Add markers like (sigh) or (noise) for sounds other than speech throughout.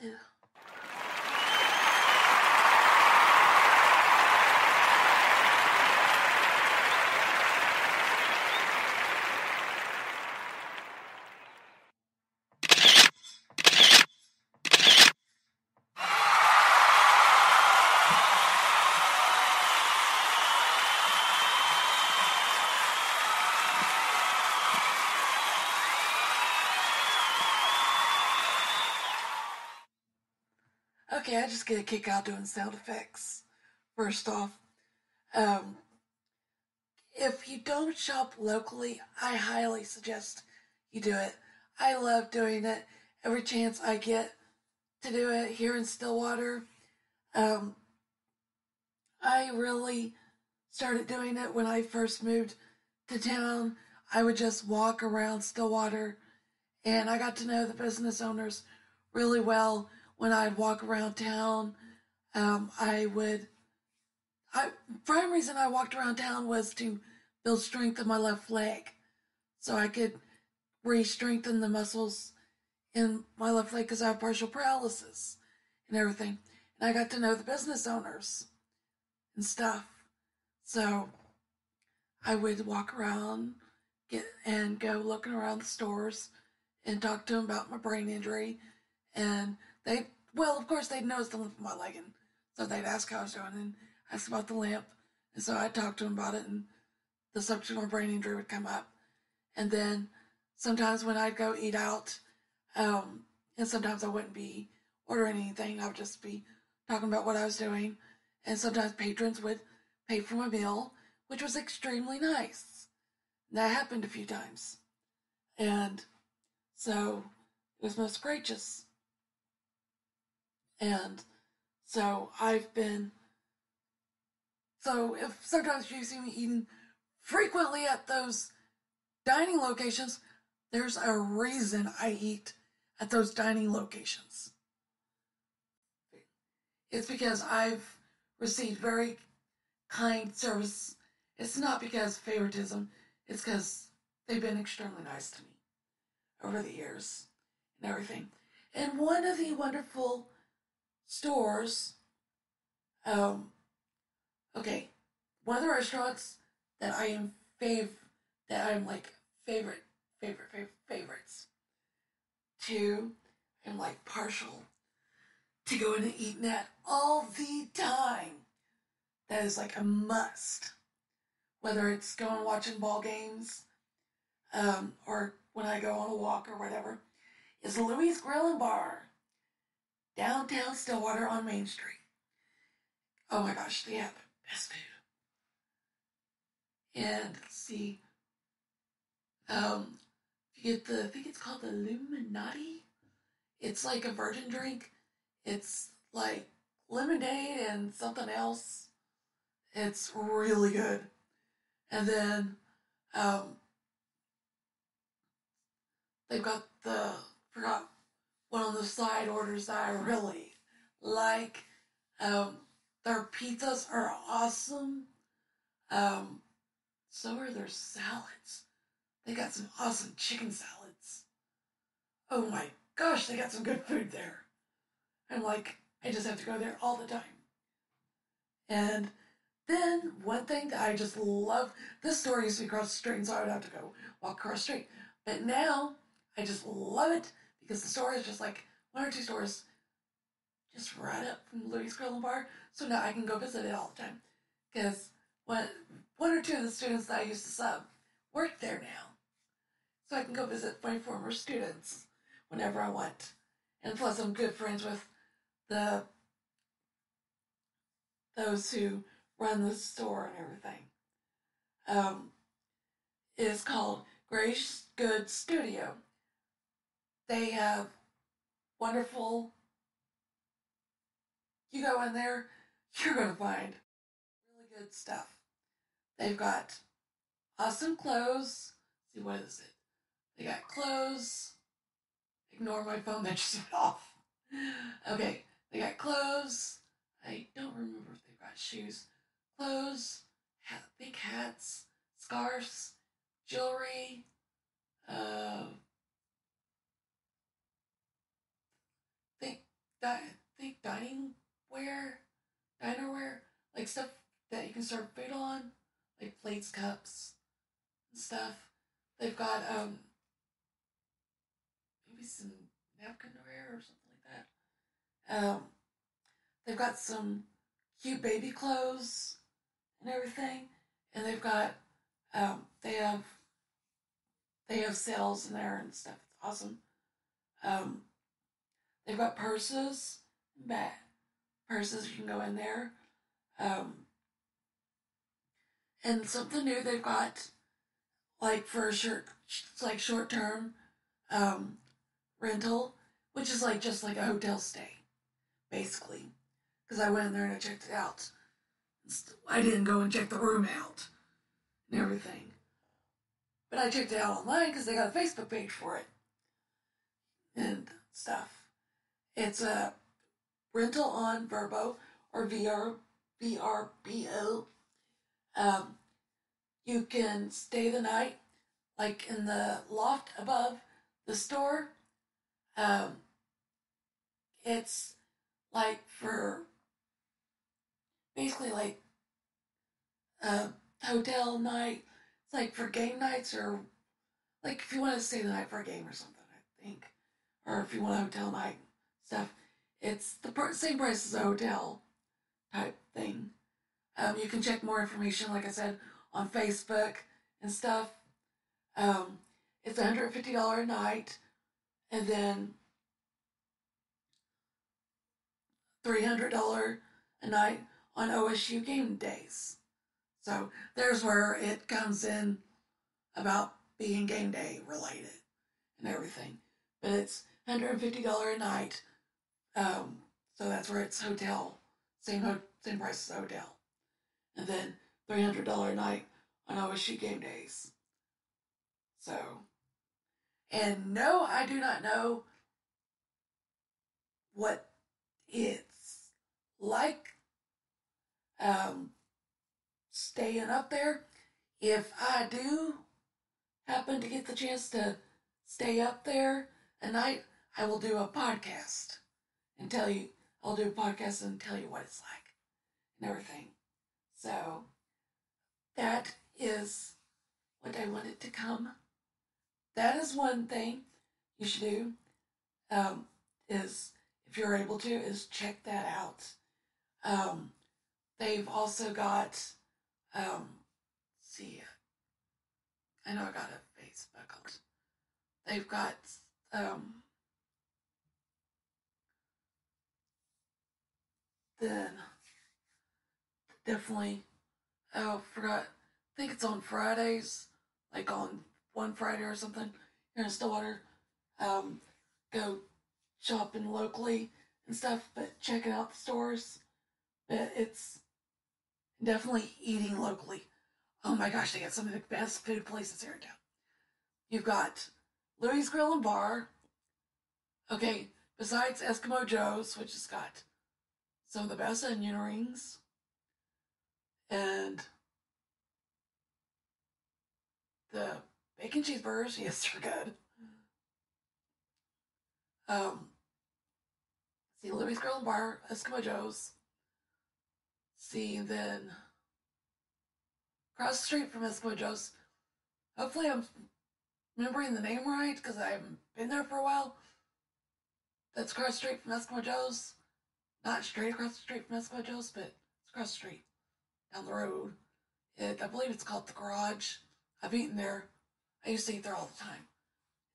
Seigneur. Okay, I just get a kick out doing sound effects. First off, um, if you don't shop locally, I highly suggest you do it. I love doing it every chance I get to do it here in Stillwater. Um, I really started doing it when I first moved to town. I would just walk around Stillwater and I got to know the business owners really well when I'd walk around town. Um, I would, I, prime reason I walked around town was to build strength in my left leg so I could re-strengthen the muscles in my left leg because I have partial paralysis and everything. And I got to know the business owners and stuff. So I would walk around get and go looking around the stores and talk to them about my brain injury. And they, well, of course, they'd noticed the limp in my leg. And so they'd ask how I was doing and ask about the limp. And so I'd talk to them about it. And the subject of brain injury would come up. And then sometimes when I'd go eat out, um, and sometimes I wouldn't be ordering anything, I would just be talking about what I was doing. And sometimes patrons would pay for my meal, which was extremely nice. That happened a few times. And so it was most gracious. And so I've been. So if sometimes you see me eating frequently at those dining locations, there's a reason I eat at those dining locations. It's because I've received very kind service. It's not because favoritism, it's because they've been extremely nice to me over the years and everything. And one of the wonderful stores, um, okay, one of the restaurants that I am fav that I'm like favorite, favorite, favorite, favorites. Two, I'm like partial to going and eating that all the time. That is like a must. Whether it's going watching ball games, um, or when I go on a walk or whatever, is Louis Grill and Bar, downtown Stillwater on Main Street. Oh my gosh, they have the best food. And see, um, you get the, I think it's called the Illuminati. It's like a virgin drink. It's like lemonade and something else. It's really good. And then um, they've got the forgot one of the side orders that I really like. Um, their pizzas are awesome. Um, so are their salads. They got some awesome chicken salads. Oh my gosh, they got some good food there. I'm like, I just have to go there all the time. And then one thing that I just love, this store used to be across the street, so I would have to go walk across the street. But now I just love it because the store is just like one or two stores just right up from Louis and Bar. So now I can go visit it all the time. Because one, one or two of the students that I used to sub work there now. So I can go visit my former students whenever I want. And plus I'm good friends with the those who run the store and everything. Um, it is called Grace Good Studio. They have wonderful. You go in there, (laughs) you're going to find really good stuff. They've got awesome clothes. Let's see, what is it? They got clothes. Ignore my phone (laughs) that just went off. Okay, they got clothes. I don't remember if they've got shoes. Clothes, big hats, scarves, jewelry, uh, they di- think dining ware, dinerware, like stuff that you can serve food on, like plates, cups, and stuff. They've got um maybe some napkinware or something like that. Um, they've got some cute baby clothes and everything, and they've got um they have they have sales in there and stuff. It's awesome. Um, they've got purses, bat purses. You can go in there. Um, and something new they've got, like for a short, like short term, um, rental, which is like just like a hotel stay, basically. Because I went in there and I checked it out. I didn't go and check the room out and everything. But I checked it out online because they got a Facebook page for it and stuff. It's a rental on Vrbo or VR VRBO. Um, you can stay the night like in the loft above the store. Um, it's like for basically like a hotel night. It's like for game nights or like if you want to stay the night for a game or something, I think, or if you want a hotel night stuff. It's the same price as a hotel type thing. Um, you can check more information, like I said, on Facebook and stuff. Um, it's $150 a night, and then $300 a night on OSU game days. So there's where it comes in about being game day related and everything. But it's $150 a night. Um, so that's where it's hotel, same ho- same price as hotel. And then $300 a night on OSU game days. So, and no, I do not know what it's like um, staying up there. If I do happen to get the chance to stay up there a night, I will do a podcast and tell you, I'll do a podcast and tell you what it's like and everything. So that is what I wanted to come. That is one thing you should do. Um, is if you're able to, is check that out. Um, they've also got, um, see, I know I got a Facebook. They've got, um, then definitely, oh, forgot. I think it's on Fridays, like on one Friday or something here in Stillwater. Um, go shopping locally and stuff, but checking out the stores. But it's definitely eating locally. Oh my gosh, they got some of the best food places here in town. You've got Louis Grill and Bar. Okay, besides Eskimo Joe's, which has got some of the best onion rings. And the bacon cheeseburgers, (laughs) yes, they're good. Um, see Louis Grill and Bar, Eskimo Joe's. See then across the street from Eskimo Joe's. Hopefully, I'm remembering the name right because I haven't been there for a while. That's across the street from Eskimo Joe's. Not straight across the street from Eskimo Joe's, but it's across the street down the road. It, I believe it's called the Garage. I've eaten there. I used to eat there all the time.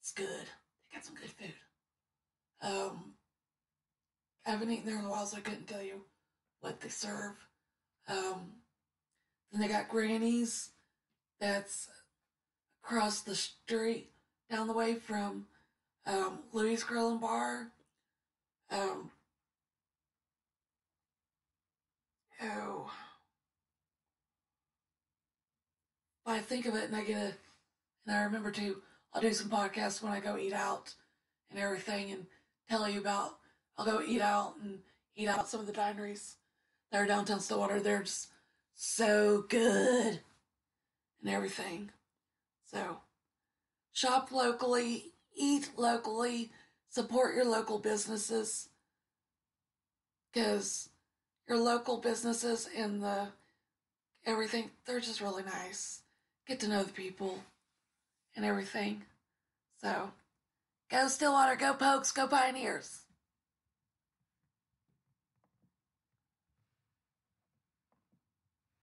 It's good. They got some good food. Um, I haven't eaten there in a while, so I couldn't tell you what they serve. Um, then they got Granny's. That's across the street, down the way from um, Louis Grill and Bar. Um, oh. But I think of it and I get a, and I remember to, I'll do some podcasts when I go eat out and everything and tell you about, I'll go eat out and eat out some of the dineries that are downtown Stillwater. They're just so good and everything. So, shop locally, eat locally, support your local businesses. because your local businesses and the everything they're just really nice. Get to know the people and everything. So, go Stillwater, go Pokes, go Pioneers.